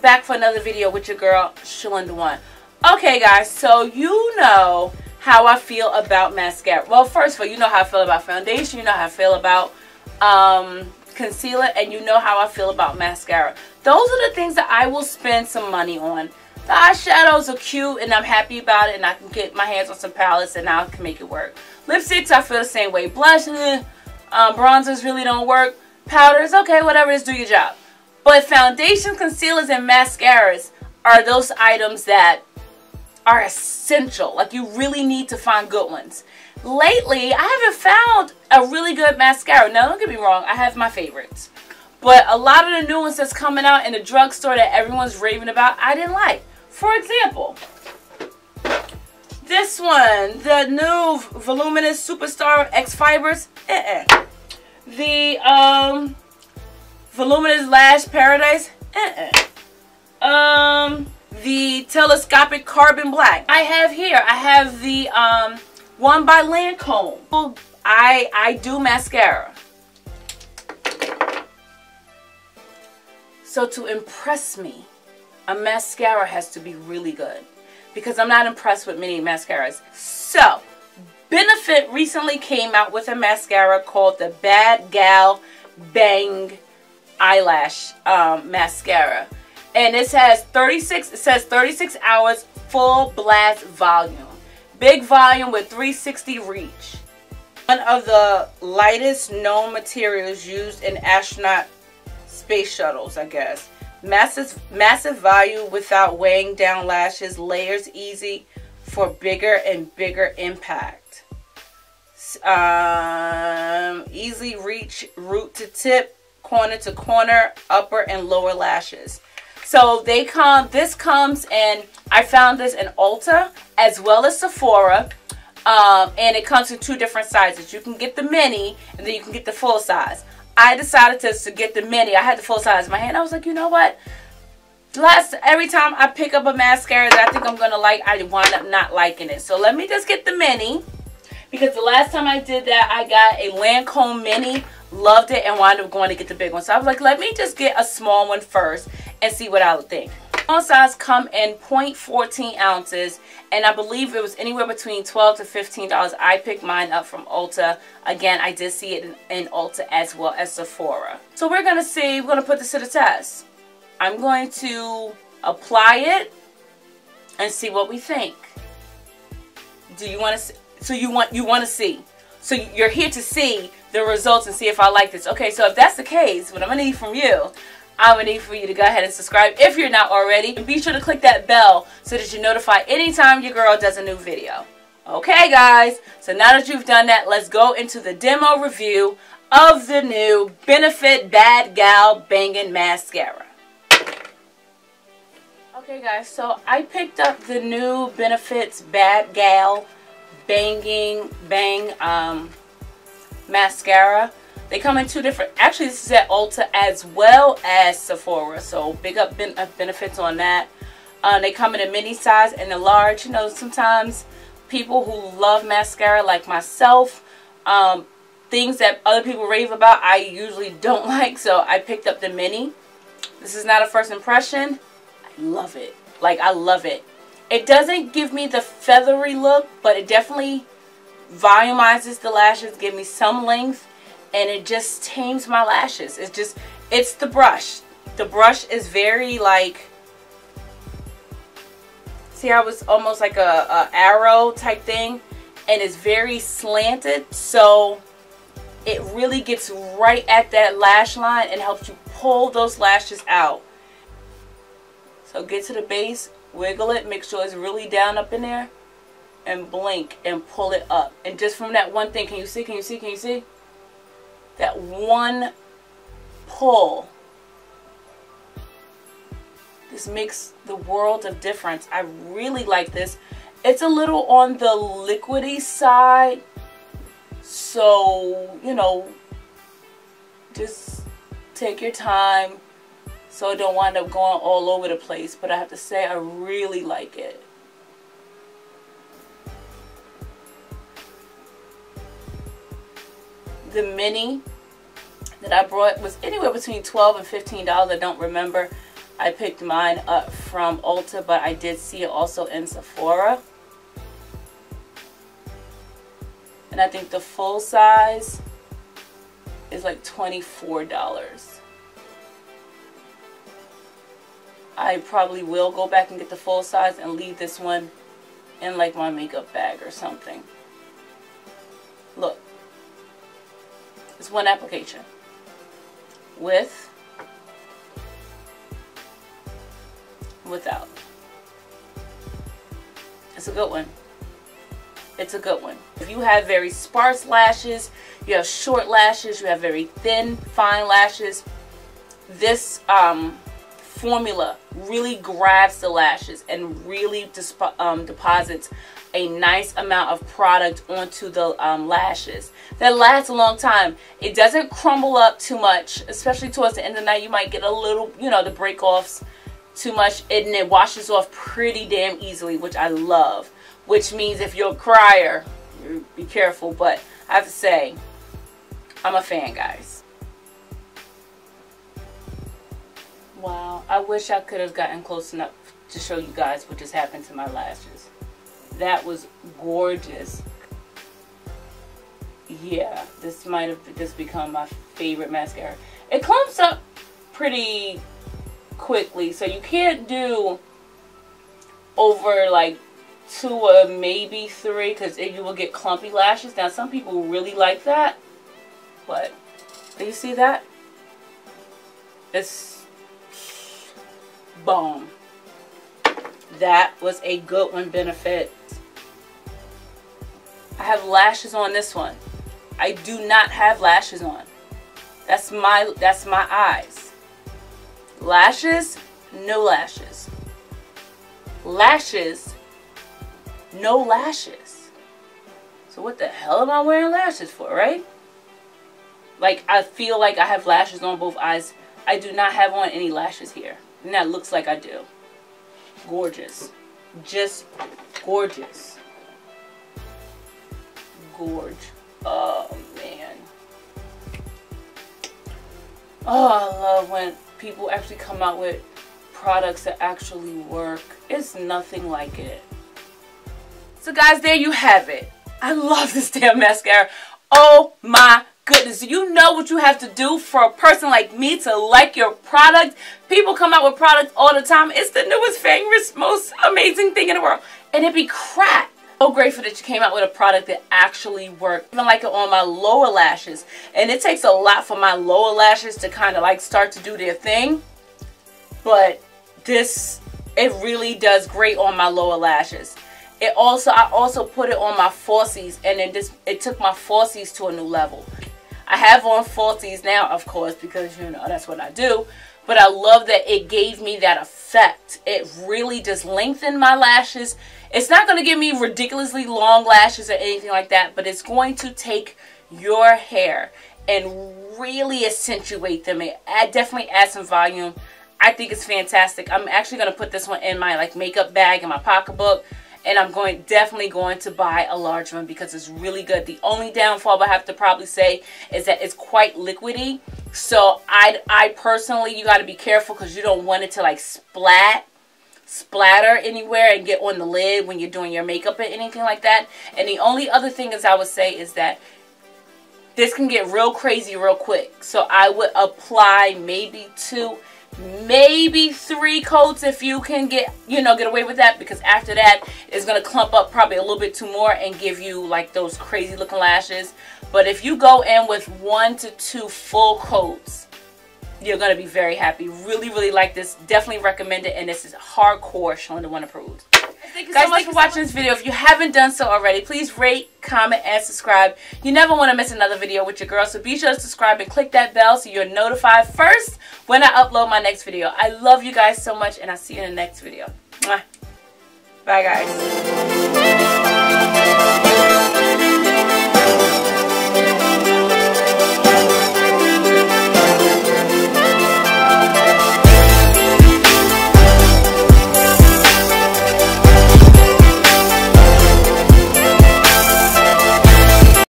back for another video with your girl, Shlinda One. Okay, guys, so you know how I feel about mascara. Well, first of all, you know how I feel about foundation. You know how I feel about um, concealer. And you know how I feel about mascara. Those are the things that I will spend some money on. The eyeshadows are cute and I'm happy about it. And I can get my hands on some palettes and I can make it work. Lipsticks, I feel the same way. Blush, eh, um, bronzers really don't work. Powders, okay, whatever it is, do your job. But foundations, concealers, and mascaras are those items that are essential. Like you really need to find good ones. Lately, I haven't found a really good mascara. Now, don't get me wrong, I have my favorites. But a lot of the new ones that's coming out in the drugstore that everyone's raving about, I didn't like. For example, this one, the new Voluminous Superstar X Fibers. Uh -uh. The um, Voluminous Lash Paradise. Uh um, the telescopic carbon black. I have here, I have the um, one by Lancome. I, I do mascara. So to impress me, a mascara has to be really good because I'm not impressed with many mascaras. So, Benefit recently came out with a mascara called the Bad Gal Bang Eyelash um, Mascara. And it has 36 it says 36 hours full blast volume. Big volume with 360 reach. One of the lightest known materials used in astronaut space shuttles i guess. Massive massive volume without weighing down lashes layers easy for bigger and bigger impact. Um, easy reach root to tip corner to corner upper and lower lashes so they come, this comes and I found this in Ulta as well as Sephora. Um, and it comes in two different sizes. You can get the mini and then you can get the full size. I decided to, to get the mini. I had the full size in my hand. I was like, you know what? Last every time I pick up a mascara that I think I'm gonna like, I wind up not liking it. So let me just get the mini because the last time I did that, I got a Lancome mini, loved it, and wound up going to get the big one. So I was like, let me just get a small one first and see what I would think. Small size come in 0.14 ounces and I believe it was anywhere between 12 to $15. I picked mine up from Ulta. Again, I did see it in, in Ulta as well as Sephora. So we're going to see, we're going to put this to the test. I'm going to apply it and see what we think. Do you want to see? So you want you want to see. So you're here to see the results and see if I like this. Okay, so if that's the case, what I'm to need from you I'm gonna need for you to go ahead and subscribe if you're not already. And be sure to click that bell so that you're notified anytime your girl does a new video. Okay, guys. So now that you've done that, let's go into the demo review of the new Benefit Bad Gal Bangin' Mascara. Okay, guys. So I picked up the new Benefits Bad Gal Banging Bang um, Mascara. They come in two different, actually this is at Ulta as well as Sephora. So big up ben uh, benefits on that. Uh, they come in a mini size and a large. You know, sometimes people who love mascara like myself, um, things that other people rave about, I usually don't like. So I picked up the mini. This is not a first impression. I love it. Like, I love it. It doesn't give me the feathery look, but it definitely volumizes the lashes, give me some length and it just tames my lashes. It's just, it's the brush. The brush is very like, see how it's almost like a, a arrow type thing and it's very slanted so it really gets right at that lash line and helps you pull those lashes out. So get to the base, wiggle it, make sure it's really down up in there and blink and pull it up. And just from that one thing, can you see, can you see, can you see? that one pull. This makes the world of difference. I really like this. It's a little on the liquidy side. So, you know, just take your time so it don't wind up going all over the place. But I have to say, I really like it. the mini that I brought was anywhere between 12 and $15. I don't remember. I picked mine up from Ulta, but I did see it also in Sephora. And I think the full size is like $24. I probably will go back and get the full size and leave this one in like my makeup bag or something. Look. It's one application. With without. It's a good one. It's a good one. If you have very sparse lashes, you have short lashes, you have very thin, fine lashes, this um, formula really grabs the lashes and really um, deposits a nice amount of product onto the um, lashes. That lasts a long time. It doesn't crumble up too much especially towards the end of the night. You might get a little you know the break offs too much and it washes off pretty damn easily which I love. Which means if you're a crier be careful. But I have to say I'm a fan guys wow I wish I could have gotten close enough to show you guys what just happened to my lashes that was gorgeous yeah this might have just become my favorite mascara it clumps up pretty quickly. So you can't do over like two or maybe three because you will get clumpy lashes. Now some people really like that. But do you see that? It's bomb. That was a good one benefit. I have lashes on this one. I do not have lashes on. That's my that's my eyes. Lashes, no lashes. Lashes, no lashes. So what the hell am I wearing lashes for, right? Like, I feel like I have lashes on both eyes. I do not have on any lashes here. And that looks like I do. Gorgeous. Just gorgeous. Gorge. Oh, man. Oh, I love when people actually come out with products that actually work. It's nothing like it. So guys, there you have it. I love this damn mascara. Oh my goodness. You know what you have to do for a person like me to like your product? People come out with products all the time. It's the newest, famous, most amazing thing in the world. And it be crap so grateful that you came out with a product that actually worked. Even like it on my lower lashes. And it takes a lot for my lower lashes to kind of like start to do their thing. But this, it really does great on my lower lashes. It also, I also put it on my falsies and it just, it took my falsies to a new level. I have on falsies now, of course, because, you know, that's what I do. But I love that it gave me that effect. It really just lengthened my lashes it's not going to give me ridiculously long lashes or anything like that, but it's going to take your hair and really accentuate them. It definitely add some volume. I think it's fantastic. I'm actually going to put this one in my like makeup bag in my pocketbook. And I'm going definitely going to buy a large one because it's really good. The only downfall I have to probably say is that it's quite liquidy. So I, I personally, you got to be careful because you don't want it to like splat splatter anywhere and get on the lid when you're doing your makeup or anything like that. And the only other thing is I would say is that this can get real crazy real quick. So I would apply maybe two, maybe three coats if you can get, you know, get away with that. Because after that, it's to clump up probably a little bit too more and give you like those crazy looking lashes. But if you go in with one to two full coats, you're to be very happy. Really, really like this. Definitely recommend it. And this is hardcore Shlinda One approved. Thank you Guys, so much for watching this video. If you haven't done so already, please rate, comment, and subscribe. You never want to miss another video with your girl, so be sure to subscribe and click that bell so you're notified first when I upload my next video. I love you guys so much, and I'll see you in the next video. Bye, guys.